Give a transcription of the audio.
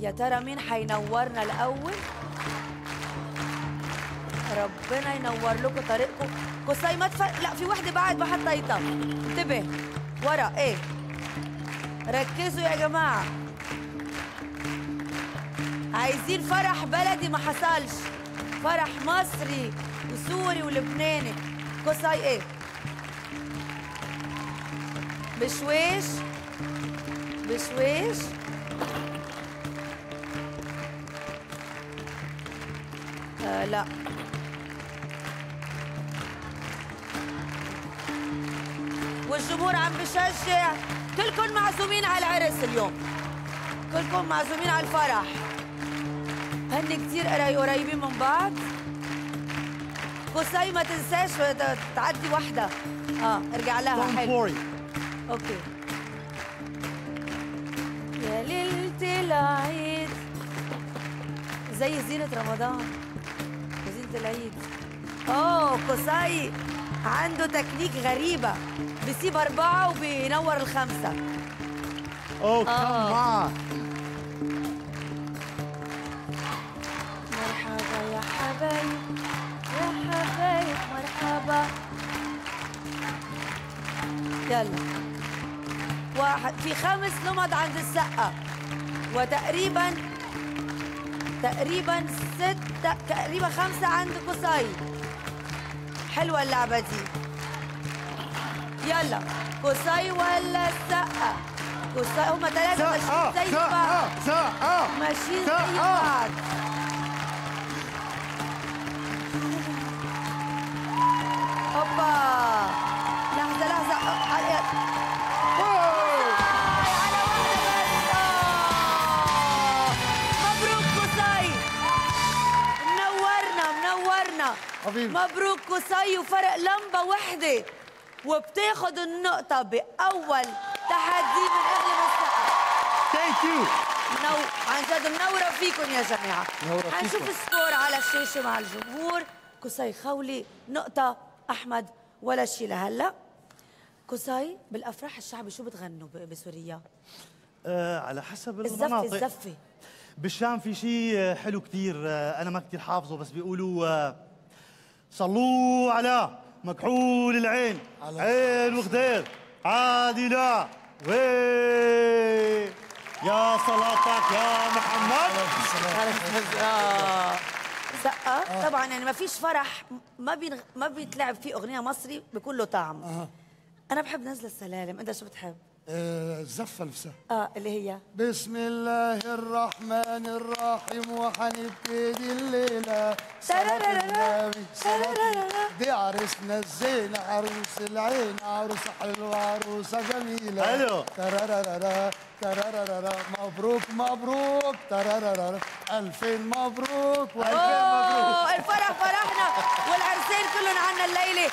يا ترى مين حينورنا الأول؟ ربنا ينور لكم طريقكم. قصي ما تفرق. لا في وحدة بعد ما حطيتها انتبه. ورا إيه؟ ركزوا يا جماعة. عايزين فرح بلدي ما حصلش. فرح مصري وسوري ولبناني. قصي إيه؟ بشويش بشويش آه لا. والجمهور عم بشجع كلكم معزومين على العرس اليوم. كلكم معزومين على الفرح. هن قري- قريبين من بعض. قصي ما تنساش تعدي وحدة. آه ارجع لها. Don't حلو. worry. أوكي. يا ليلة العيد. زي زينة رمضان. وزينة العيد. أوه قصي عنده تكنيك غريبة. بيسيب أربعة وبينور الخمسة. Oh, come آه. مرحبا يا حبايب يا حبايب مرحبا. يلا. واحد في خمس نمط عند السقة. وتقريبا تقريبا ستة تقريبا خمسة عند قصي حلوة اللعبة دي. يلا قصي ولا السقة قصي هما ثلاثة ماشيين زي بعض. ماشيين زي بعض. حبيبي. مبروك قصي وفرق لمبة وحدة وبتاخد النقطة بأول تحدي من أغلب السقف Thank you. منو... عن جد منورة فيكم يا جماعة منورة فيكم. حنشوف السكور على الشاشة مع الجمهور قصي خولي نقطة أحمد ولا شيء لهلا قصي بالأفراح الشعبي شو بتغنوا بسوريا؟ آه على حسب المناطق الزفة بالشام في شيء حلو كتير آه، أنا ما كتير حافظه بس بيقولوا آه، صلوا على مكحول العين. عين وغدير عادلة وي. يا صلاتك يا محمد. سقة طبعا يعني ما فيش فرح ما بين ما بيتلعب فيه أغنية مصري بيكون له طعم أنا بحب نزل السلالم. أنت شو بتحب؟ الزفة نفسها. آه اللي هي. بسم الله الرحمن الرحيم صلاة ترارارارا. دي عرسنا الزين عروس العين عروسة حلوة عروسة جميلة. حلو. ترارارارا ترارارارا مبروك مبروك. ترارارارا ألفين مبروك. وألفين مبروك. الفرح فرحنا والعرسين كلهم عنا الليلة.